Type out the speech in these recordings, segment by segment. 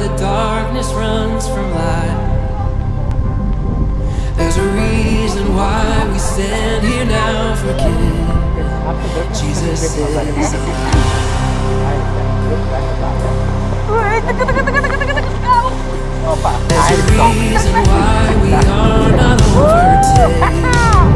the darkness runs from light. There's a reason why we stand here now forgiven. Jesus is alive. There's a reason why we are not overtaken.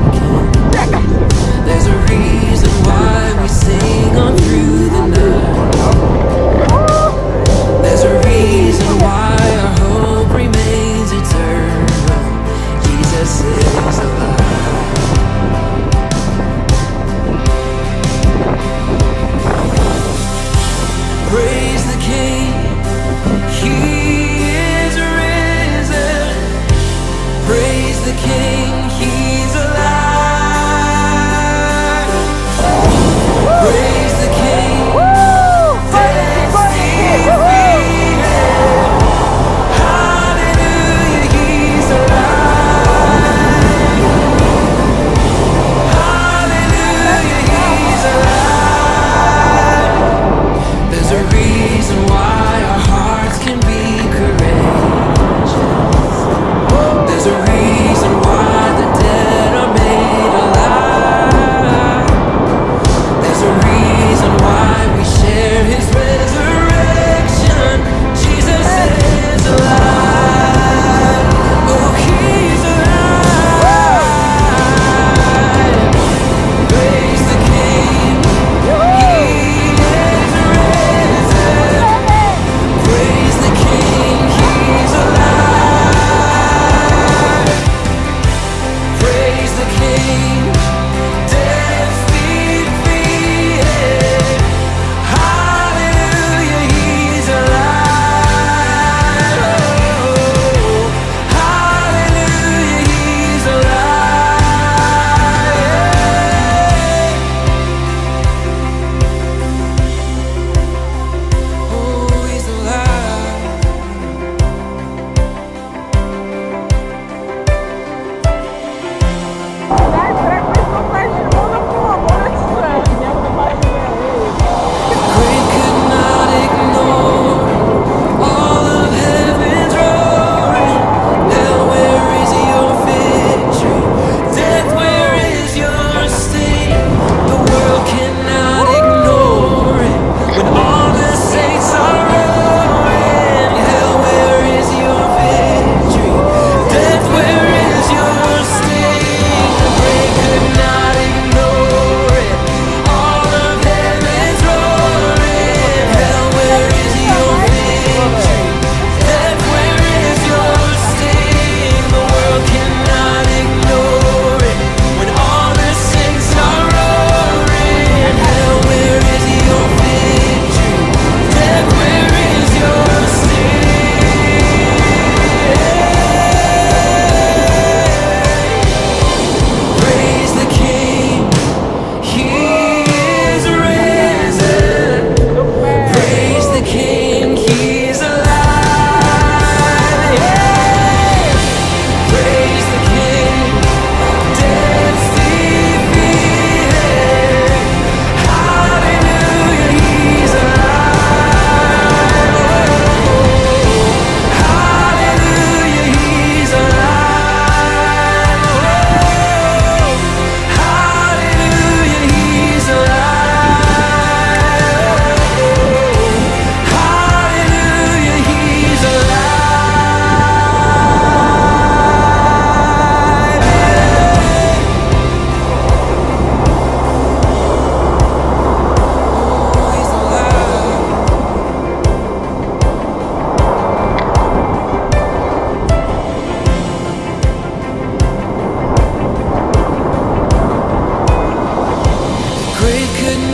We could